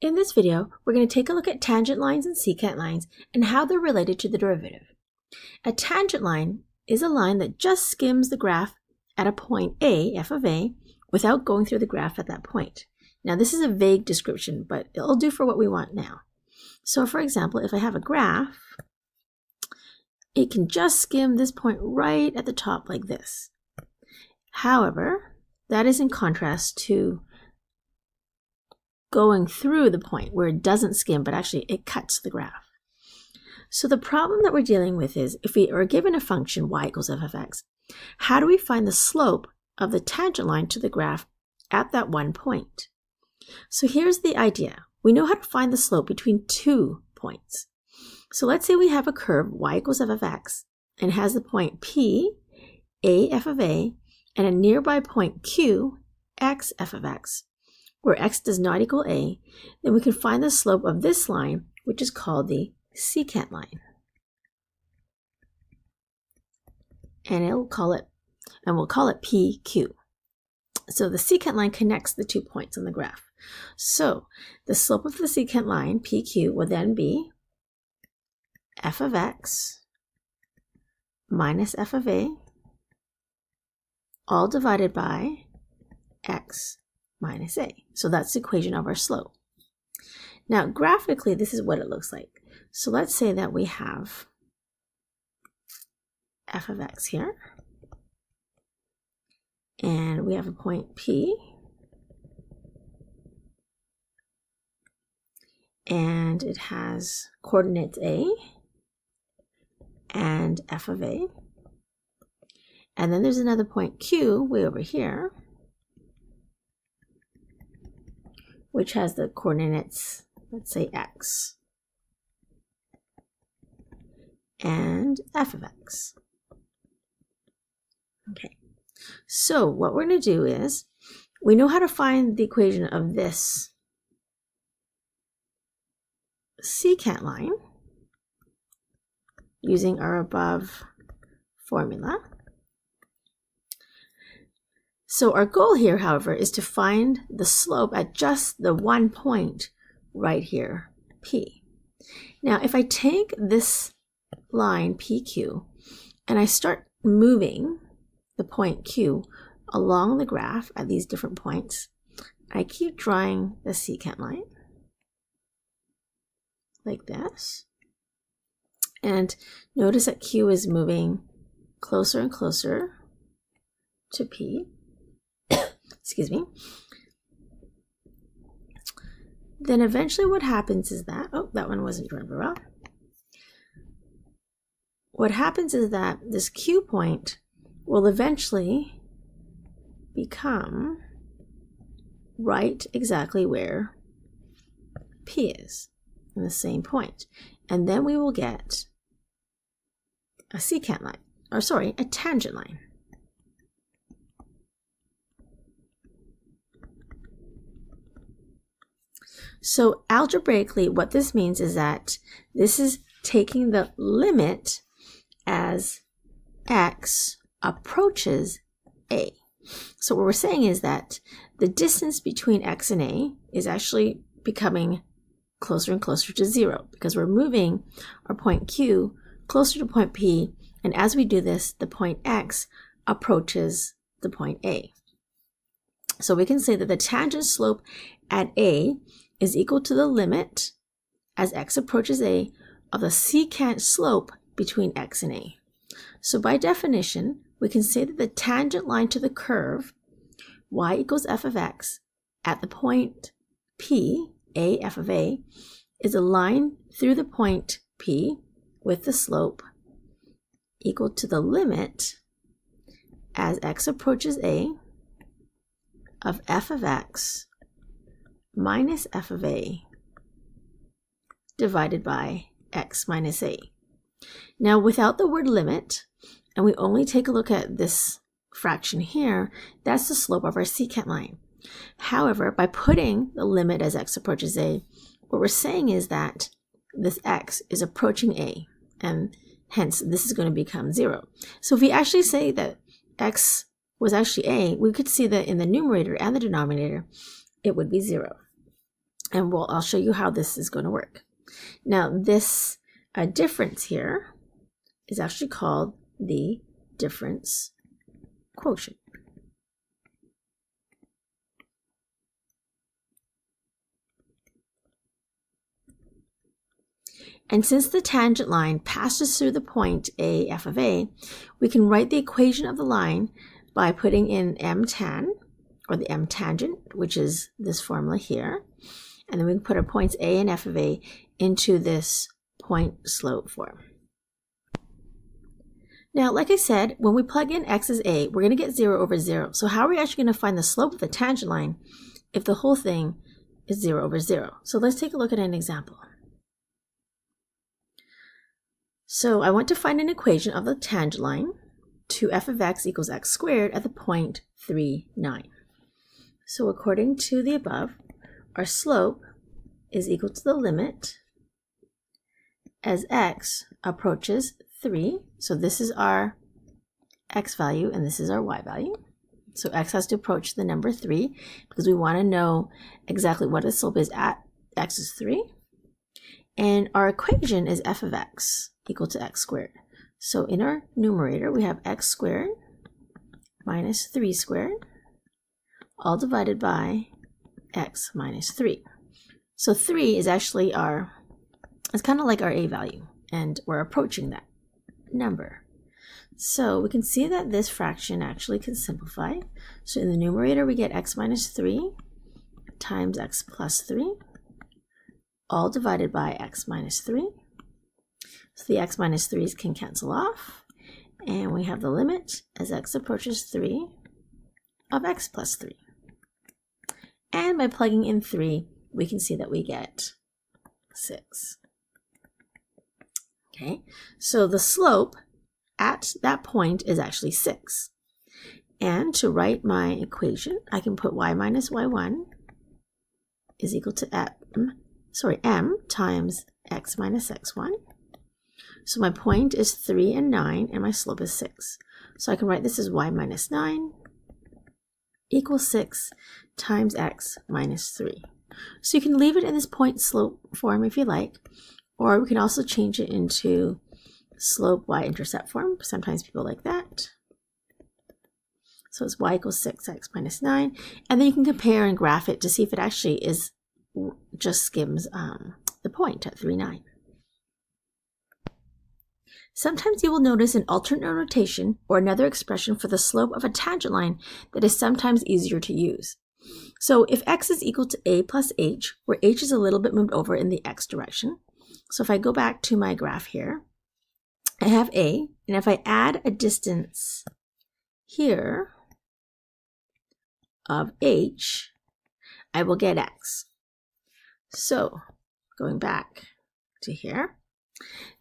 In this video, we're going to take a look at tangent lines and secant lines and how they're related to the derivative. A tangent line is a line that just skims the graph at a point A, f of A, without going through the graph at that point. Now this is a vague description, but it'll do for what we want now. So for example, if I have a graph, it can just skim this point right at the top like this. However, that is in contrast to going through the point where it doesn't skim, but actually it cuts the graph. So the problem that we're dealing with is if we are given a function y equals f of x, how do we find the slope of the tangent line to the graph at that one point? So here's the idea. We know how to find the slope between two points. So let's say we have a curve y equals f of x and has the point P, a f of a, and a nearby point Q, x f of x where x does not equal a, then we can find the slope of this line, which is called the secant line. And it'll call it, and we'll call it PQ. So the secant line connects the two points on the graph. So the slope of the secant line, PQ, will then be f of x minus f of a, all divided by x minus a. So that's the equation of our slope. Now, graphically, this is what it looks like. So let's say that we have f of x here. And we have a point P. And it has coordinates A and f of A. And then there's another point Q way over here. Which has the coordinates, let's say x, and f of x. Okay, so what we're going to do is, we know how to find the equation of this secant line using our above formula. So our goal here, however, is to find the slope at just the one point right here, P. Now, if I take this line PQ and I start moving the point Q along the graph at these different points, I keep drawing the secant line like this. And notice that Q is moving closer and closer to P excuse me. Then eventually what happens is that, oh, that one wasn't drawn very well. What happens is that this Q point will eventually become right exactly where P is, in the same point. And then we will get a secant line, or sorry, a tangent line. So algebraically, what this means is that this is taking the limit as x approaches a. So what we're saying is that the distance between x and a is actually becoming closer and closer to zero because we're moving our point Q closer to point P. And as we do this, the point x approaches the point A. So we can say that the tangent slope at A is equal to the limit as x approaches a of the secant slope between x and a. So by definition, we can say that the tangent line to the curve y equals f of x at the point P, a f of a, is a line through the point P with the slope equal to the limit as x approaches a of f of x minus f of a divided by x minus a. Now, without the word limit, and we only take a look at this fraction here, that's the slope of our secant line. However, by putting the limit as x approaches a, what we're saying is that this x is approaching a, and hence this is going to become 0. So if we actually say that x was actually a, we could see that in the numerator and the denominator, it would be 0. And we'll, I'll show you how this is going to work. Now, this uh, difference here is actually called the difference quotient. And since the tangent line passes through the point A f of A, we can write the equation of the line by putting in m tan, or the m tangent, which is this formula here. And then we can put our points A and f of A into this point slope form. Now, like I said, when we plug in x as a, we're going to get 0 over 0. So how are we actually going to find the slope of the tangent line if the whole thing is 0 over 0? So let's take a look at an example. So I want to find an equation of the tangent line to f of x equals x squared at the point 3, 9. So according to the above, our slope is equal to the limit as x approaches 3. So this is our x value and this is our y value. So x has to approach the number 3 because we want to know exactly what the slope is at x is 3. And our equation is f of x equal to x squared. So in our numerator, we have x squared minus 3 squared, all divided by x minus 3. So 3 is actually our, it's kind of like our a value, and we're approaching that number. So we can see that this fraction actually can simplify. So in the numerator, we get x minus 3 times x plus 3, all divided by x minus 3. So the x minus 3's can cancel off. And we have the limit as x approaches 3 of x plus 3. And by plugging in 3, we can see that we get 6. Okay, so the slope at that point is actually 6. And to write my equation, I can put y minus y1 is equal to m, sorry, m times x minus x1 so my point is 3 and 9, and my slope is 6. So I can write this as y minus 9 equals 6 times x minus 3. So you can leave it in this point slope form if you like, or we can also change it into slope y-intercept form. Sometimes people like that. So it's y equals 6x minus 9. And then you can compare and graph it to see if it actually is just skims um, the point at 3, 9. Sometimes you will notice an alternate notation or another expression for the slope of a tangent line that is sometimes easier to use. So if x is equal to a plus h, where h is a little bit moved over in the x direction. So if I go back to my graph here, I have a, and if I add a distance here of h, I will get x. So going back to here,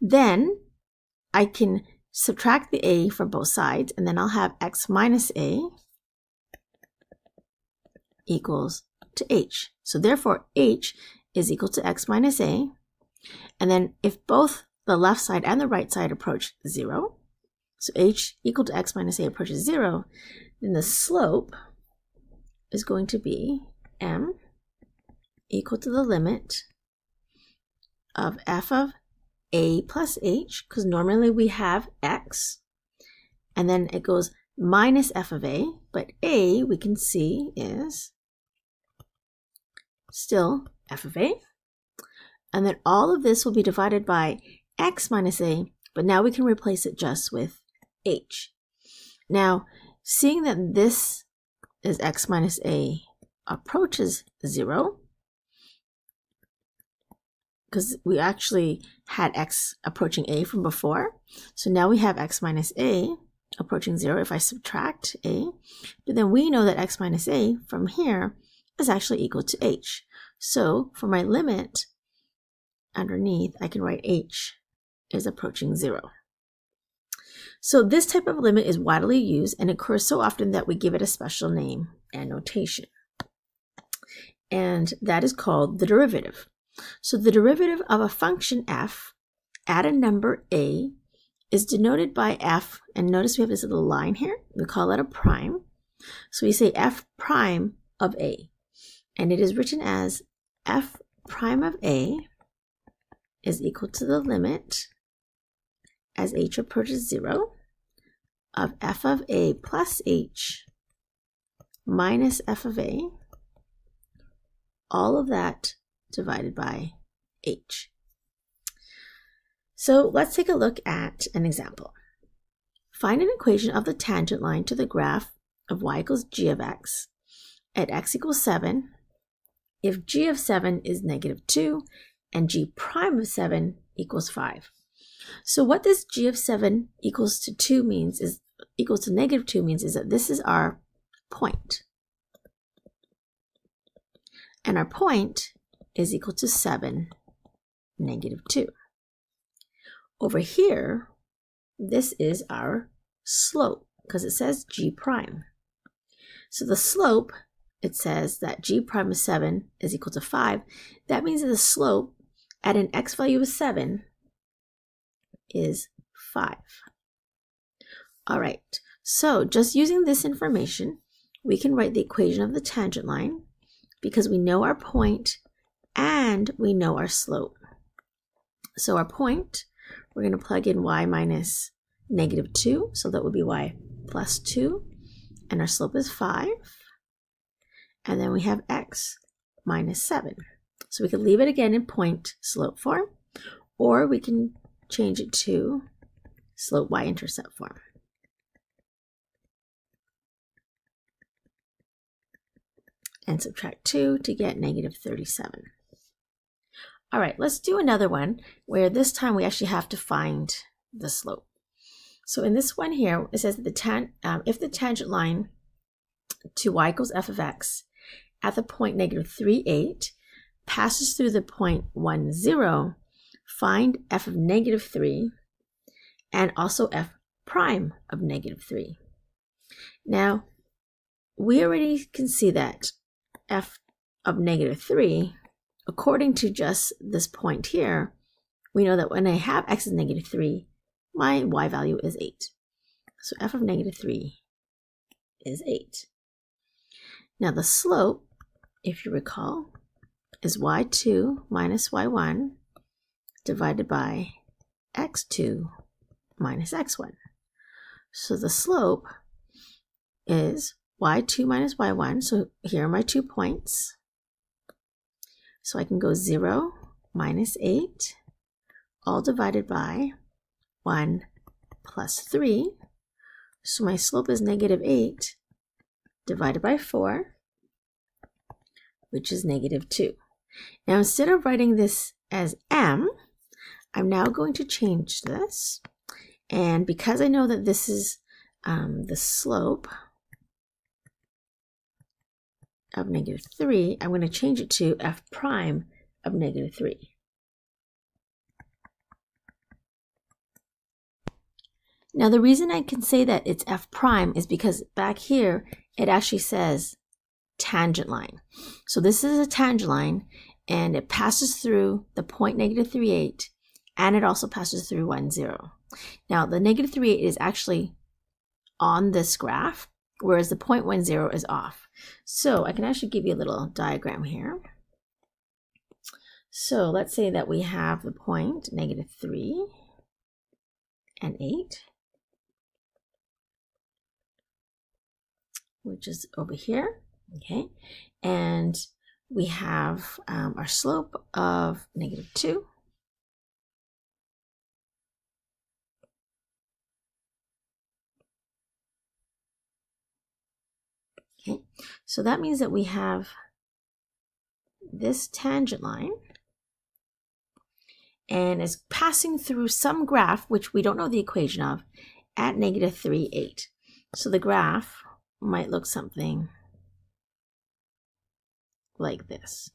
then I can subtract the a from both sides, and then I'll have x minus a equals to h. So therefore, h is equal to x minus a. And then if both the left side and the right side approach 0, so h equal to x minus a approaches 0, then the slope is going to be m equal to the limit of f of a plus h, because normally we have x, and then it goes minus f of a, but a we can see is still f of a. And then all of this will be divided by x minus a, but now we can replace it just with h. Now, seeing that this is x minus a approaches 0, because we actually had x approaching a from before. So now we have x minus a approaching 0 if I subtract a. But then we know that x minus a from here is actually equal to h. So for my limit underneath, I can write h is approaching 0. So this type of limit is widely used and occurs so often that we give it a special name and notation. And that is called the derivative. So the derivative of a function f at a number a is denoted by f, and notice we have this little line here. We call it a prime. So we say f prime of a, and it is written as f prime of a is equal to the limit as h approaches 0 of f of a plus h minus f of a, all of that divided by h. So let's take a look at an example. Find an equation of the tangent line to the graph of y equals g of x at x equals 7 if g of 7 is negative 2 and g prime of 7 equals 5. So what this g of 7 equals to 2 means is equals to negative 2 means is that this is our point. And our point is equal to 7, negative 2. Over here, this is our slope because it says g prime. So the slope, it says that g prime of 7 is equal to 5. That means that the slope at an x value of 7 is 5. All right, so just using this information, we can write the equation of the tangent line because we know our point and we know our slope. So our point we're going to plug in y minus negative 2, so that would be y plus 2, and our slope is 5. And then we have x minus 7. So we could leave it again in point slope form, or we can change it to slope y-intercept form. And subtract 2 to get negative 37. All right, let's do another one where this time we actually have to find the slope. So in this one here, it says that the tan um, if the tangent line to y equals f of x at the point negative 3, 8 passes through the point 1, 0, find f of negative 3 and also f prime of negative 3. Now, we already can see that f of negative 3 according to just this point here, we know that when I have x is negative 3, my y value is 8. So f of negative 3 is 8. Now the slope, if you recall, is y2 minus y1 divided by x2 minus x1. So the slope is y2 minus y1. So here are my two points. So I can go 0 minus 8, all divided by 1 plus 3. So my slope is negative 8 divided by 4, which is negative 2. Now instead of writing this as m, I'm now going to change this. And because I know that this is um, the slope, of negative 3, I'm going to change it to f prime of negative 3. Now the reason I can say that it's f prime is because back here it actually says tangent line. So this is a tangent line and it passes through the point negative 3, 8 and it also passes through 1, 0. Now the negative 3, 8 is actually on this graph whereas the point 1, 0 is off. So I can actually give you a little diagram here. So let's say that we have the point negative 3 and 8, which is over here, okay? And we have um, our slope of negative 2. So that means that we have this tangent line and is passing through some graph, which we don't know the equation of, at negative 3, 8. So the graph might look something like this.